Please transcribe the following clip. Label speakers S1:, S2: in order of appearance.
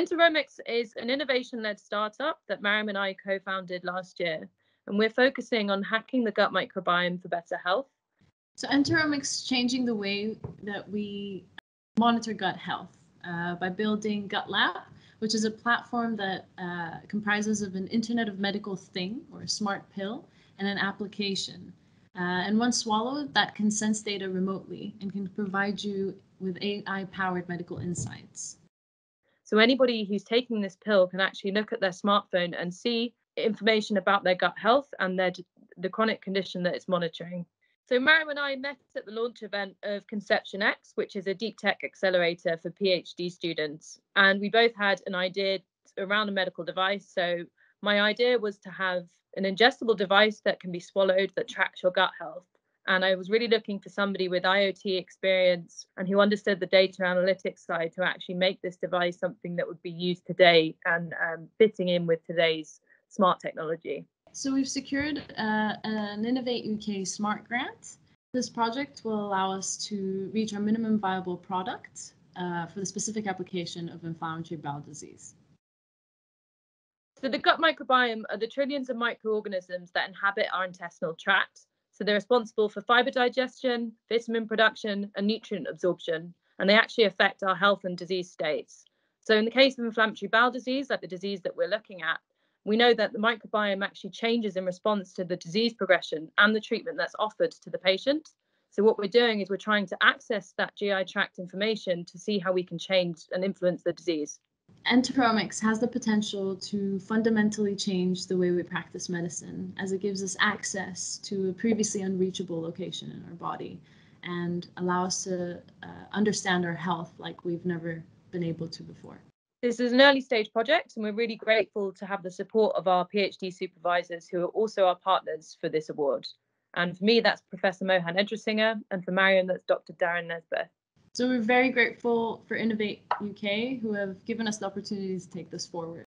S1: Enteromics is an innovation led startup that Mariam and I co founded last year, and we're focusing on hacking the gut microbiome for better health.
S2: So, Enteromics is changing the way that we monitor gut health uh, by building Gut Lab, which is a platform that uh, comprises of an Internet of Medical Thing or a smart pill and an application. Uh, and once swallowed, that can sense data remotely and can provide you with AI powered medical insights.
S1: So, anybody who's taking this pill can actually look at their smartphone and see information about their gut health and their, the chronic condition that it's monitoring. So Mariam and I met at the launch event of Conception X, which is a deep tech accelerator for PhD students. And we both had an idea around a medical device. So my idea was to have an ingestible device that can be swallowed that tracks your gut health. And I was really looking for somebody with IoT experience and who understood the data analytics side to actually make this device something that would be used today and um, fitting in with today's smart technology.
S2: So we've secured uh, an Innovate UK Smart Grant. This project will allow us to reach our minimum viable product uh, for the specific application of inflammatory bowel disease.
S1: So the gut microbiome are the trillions of microorganisms that inhabit our intestinal tract. So they're responsible for fiber digestion, vitamin production, and nutrient absorption, and they actually affect our health and disease states. So in the case of inflammatory bowel disease, like the disease that we're looking at, we know that the microbiome actually changes in response to the disease progression and the treatment that's offered to the patient. So what we're doing is we're trying to access that GI tract information to see how we can change and influence the disease.
S2: Enteromics has the potential to fundamentally change the way we practice medicine as it gives us access to a previously unreachable location in our body and allow us to uh, understand our health like we've never been able to before.
S1: This is an early stage project, and we're really grateful to have the support of our PhD supervisors who are also our partners for this award. And for me, that's Professor Mohan Edirisinghe, and for Mariam, that's Dr. Darren Nesbeth.
S2: So we're very grateful for Innovate UK, who have given us the opportunity to take this forward.